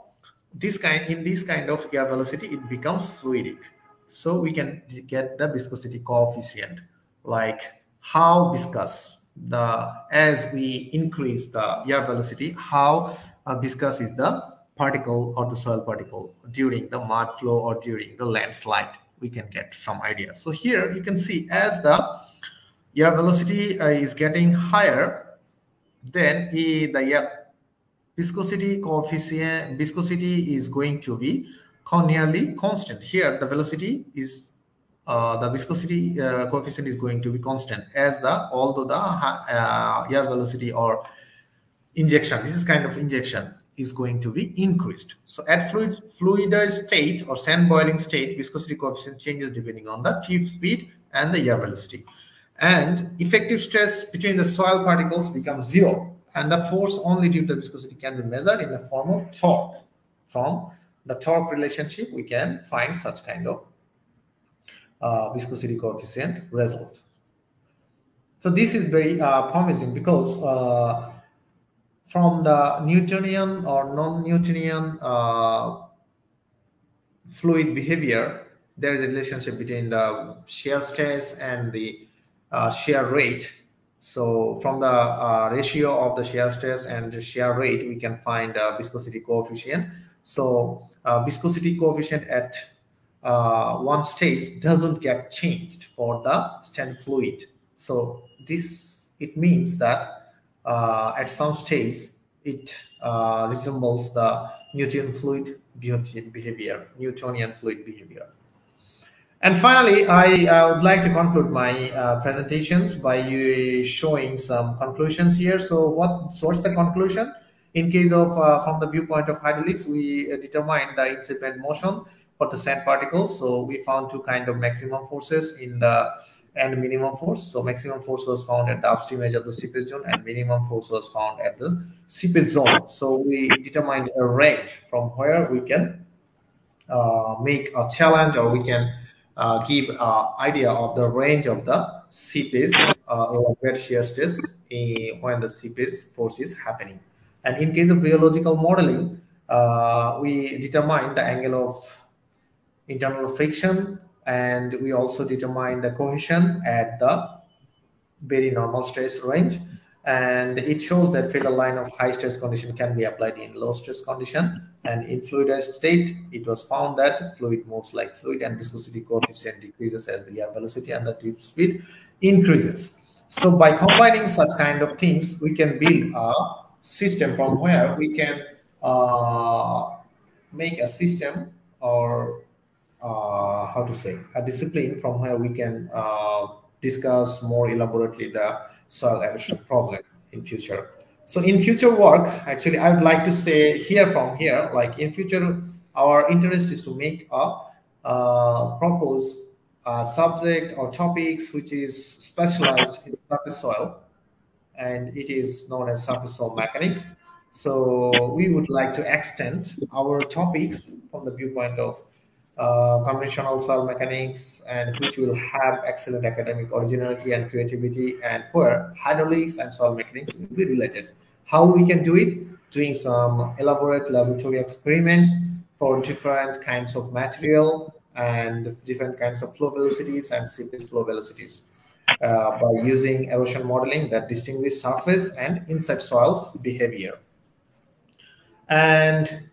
this kind in this kind of air velocity, it becomes fluidic. So we can get the viscosity coefficient, like how viscous the as we increase the air velocity, how uh, viscous is the particle or the soil particle during the mud flow or during the landslide. We can get some idea. So here you can see as the air velocity uh, is getting higher, then the air viscosity coefficient viscosity is going to be nearly constant. Here the velocity is uh, the viscosity uh, coefficient is going to be constant as the although the uh, air velocity or injection this is kind of injection is going to be increased. So at fluid fluidized state or sand boiling state viscosity coefficient changes depending on the tip speed and the air velocity. And effective stress between the soil particles becomes zero and the force only due to viscosity can be measured in the form of torque from the torque relationship we can find such kind of uh, viscosity coefficient result. So this is very uh, promising because uh, from the Newtonian or non-Newtonian uh, fluid behavior, there is a relationship between the shear stress and the uh, shear rate. So from the uh, ratio of the shear stress and the shear rate, we can find a viscosity coefficient. So uh, viscosity coefficient at uh, one stage doesn't get changed for the stand fluid. So this it means that uh, at some stage it uh, resembles the Newtonian fluid behavior, Newtonian fluid behavior. And finally, I uh, would like to conclude my uh, presentations by showing some conclusions here. So what source the conclusion? In case of, uh, from the viewpoint of hydraulics, we uh, determined the incipient motion for the sand particles. So we found two kind of maximum forces in the and minimum force. So maximum force was found at the upstream edge of the seepage zone and minimum force was found at the seepage zone. So we determined a range from where we can uh, make a challenge or we can give an idea of the range of the seepage uh, or shear stress when the seepage force is happening. And in case of rheological modeling, uh, we determine the angle of internal friction and we also determine the cohesion at the very normal stress range and it shows that failure line of high stress condition can be applied in low stress condition. And in fluidized state it was found that fluid moves like fluid and viscosity coefficient decreases as the air velocity and the tip speed increases. So by combining such kind of things we can build a system from where we can uh, make a system or uh, how to say a discipline from where we can uh, discuss more elaborately the soil erosion problem in future. So in future work actually i would like to say here from here like in future our interest is to make a uh, propose a subject or topics which is specialized in surface soil and it is known as surface soil mechanics. So we would like to extend our topics from the viewpoint of uh, conventional soil mechanics and which will have excellent academic originality and creativity and where hydraulics and soil mechanics will be related. How we can do it? Doing some elaborate laboratory experiments for different kinds of material and different kinds of flow velocities and seepage flow velocities uh, by using erosion modeling that distinguish surface and inside soils behavior. And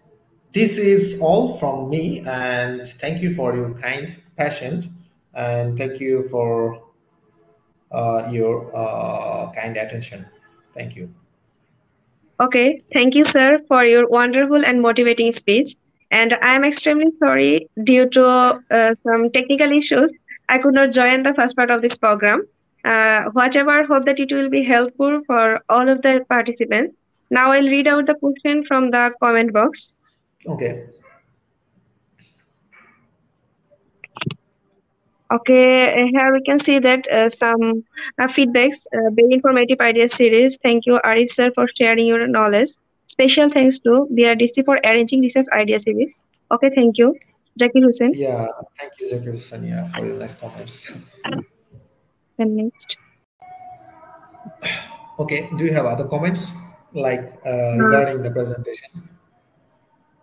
this is all from me and thank you for your kind patience and thank you for uh, your uh, kind attention. Thank you. Okay thank you sir for your wonderful and motivating speech. And i am extremely sorry due to uh, some technical issues. I could not join the first part of this program. Uh, whatever hope that it will be helpful for all of the participants. Now i'll read out the question from the comment box Okay. Okay, here we can see that uh, some uh, feedbacks, uh, very informative idea series. Thank you, Arif sir, for sharing your knowledge. Special thanks to BRBD for arranging this idea series. Okay, thank you. Zakir Hussain. Yeah, thank you, Zakir Hussain, yeah, for your nice comments. And next. Okay, do you have other comments like uh, regarding the presentation?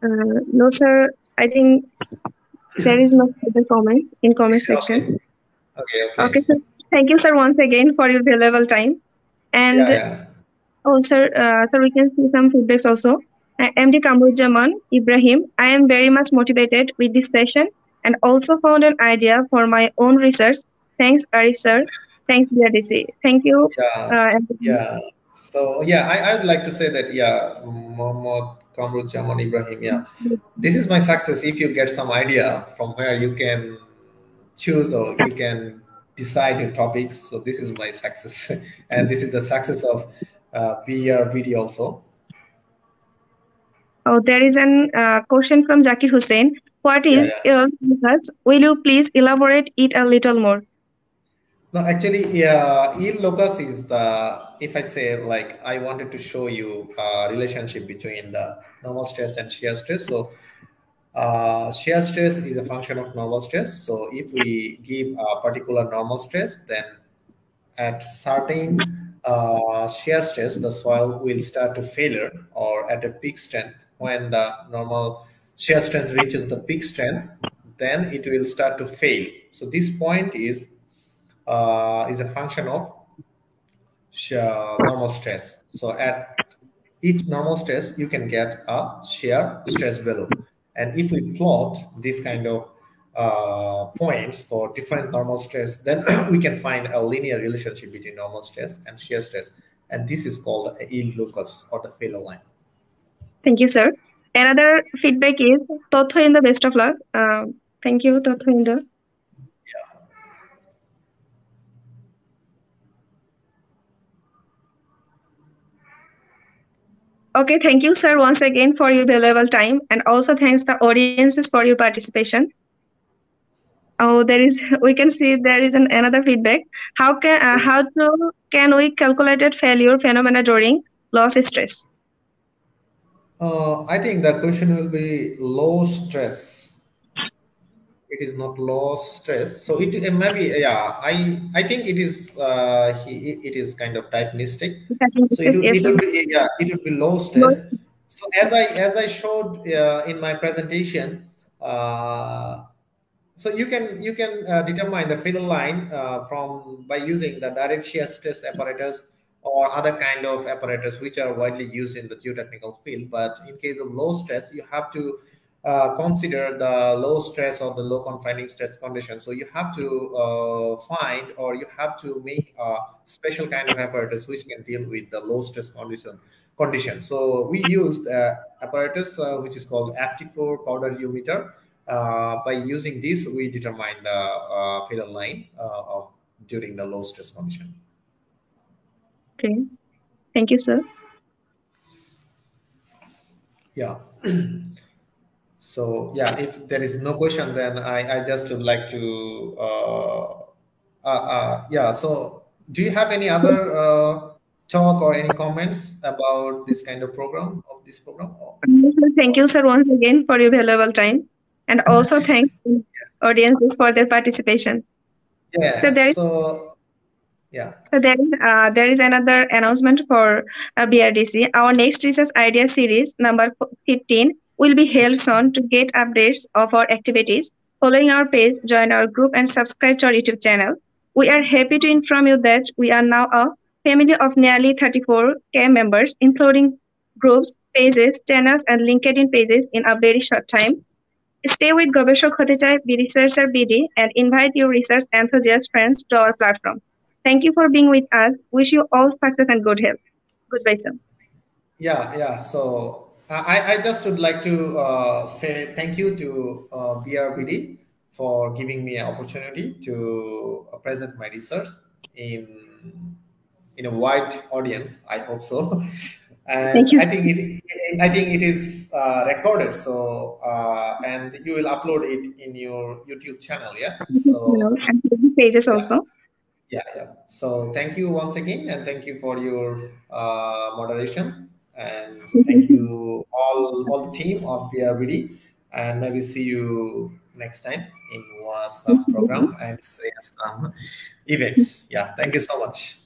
Uh, no, sir. I think there is no further comment in comment section. Okay. Okay. Okay, sir. Thank you, sir, once again for your valuable time. And Yeah, yeah. oh, sir, uh, sir, we can see some feedbacks also. Uh, MD Kamruzzaman Ibrahim, I am very much motivated with this session and also found an idea for my own research. Thanks, Arif, sir. Thanks, BRBD. Thank you. Yeah. Uh, Yeah. So yeah, I, I'd like to say that yeah, Mohammad Kamruzzaman Ibrahim, yeah. This is my success if you get some idea from where you can choose or you can decide your topics. So this is my success. and this is the success of uh, BRBD also. Oh, there is an uh, question from Zakir Hussain. What is Yeah, ill? Will you please elaborate it a little more? No, actually, yeah, yield locus is the, if I say like, I wanted to show you a relationship between the normal stress and shear stress. So uh, shear stress is a function of normal stress. So if we give a particular normal stress, then at certain uh, shear stress, the soil will start to failure or at a peak strength. When the normal shear strength reaches the peak strength, then it will start to fail. So this point is uh, is a function of normal stress. So at each normal stress, you can get a shear stress value. And if we plot this kind of uh, points for different normal stress, then we can find a linear relationship between normal stress and shear stress. And this is called a yield locus or the failure line. Thank you, sir. Another feedback is Totho in the best of luck. Uh, thank you, Totho in Okay, thank you, sir, once again for your valuable time, and also thanks the audiences for your participation. Oh, there is. We can see there is an, another feedback. How can uh, how to can we calculate failure phenomena during loss stress? Uh, I think the question will be low stress. It is not low stress. So it, it maybe yeah. I I think it is uh, he, it is kind of type mistake. So it, it will be yeah. It will be low stress. So as I as I showed uh, in my presentation. Uh, so you can you can uh, determine the failure line uh, from by using the direct shear stress apparatus or other kind of apparatus which are widely used in the geotechnical field. But in case of low stress, you have to uh, consider the low stress or the low confining stress condition. So you have to uh, find or you have to make a special kind of apparatus which can deal with the low stress condition. Condition. So we used uh, apparatus uh, which is called FT4 powder rheometer uh, by using this, we determine the uh, failure line uh, of, during the low stress condition. Okay. Thank you, sir. Yeah. so yeah, if there is no question, then I, I just would like to, uh, uh, uh, yeah. So do you have any other uh, talk or any comments about this kind of program of this program? Thank you, sir, once again for your valuable time and also thank audiences for their participation. Yeah. So there is, so, yeah. So there is, uh, there is another announcement for uh, BRBD. Our next research idea series, number 15, will be held soon to get updates of our activities. Following our page, join our group and subscribe to our YouTube channel. We are happy to inform you that we are now a family of nearly 34K members, including groups, pages, channels, and LinkedIn pages in a very short time. Stay with Gobeshok Hote Chai, be researcher BD, and invite your research enthusiast friends to our platform. Thank you for being with us. Wish you all success and good health. Goodbye, sir. Yeah, yeah. So I, I just would like to uh, say thank you to uh, BRBD for giving me an opportunity to uh, present my research in in a wide audience. I hope so. and I think it I think it is uh, recorded. So uh, and you will upload it in your YouTube channel, yeah. So and pages yeah. also. Yeah, yeah. So thank you once again, and thank you for your uh, moderation, and thank you all all the team of BRBD, and maybe see you next time in some program and say some events. Yeah, thank you so much.